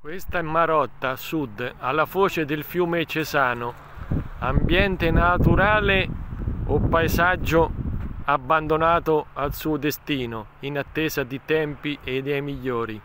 Questa è Marotta, a sud, alla foce del fiume Cesano. Ambiente naturale o paesaggio abbandonato al suo destino, in attesa di tempi e idee migliori.